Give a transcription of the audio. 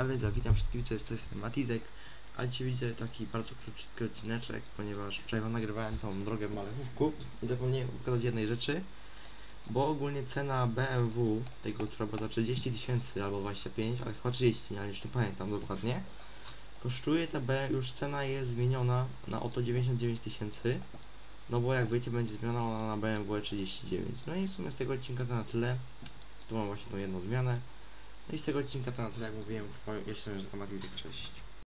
A więc witam wszystkich, co jest jest Matizek, a dzisiaj widzę taki bardzo krótki odcineczek, ponieważ wczoraj wam nagrywałem tą drogę w Malechówku i zapomniałem pokazać jednej rzeczy, bo ogólnie cena BMW, tego która była za 30 tysięcy albo 25, ale chyba 30, ale już nie pamiętam dokładnie, kosztuje ta B, już cena jest zmieniona na oto 99 tysięcy, no bo jak wiecie będzie zmieniona ona na BMW 39. No i w sumie z tego odcinka to na tyle, tu mam właśnie tą jedną zmianę. No i z tego odcinka to na tyle, jak mówiłem, jeszcze, że to Matizek, cześć.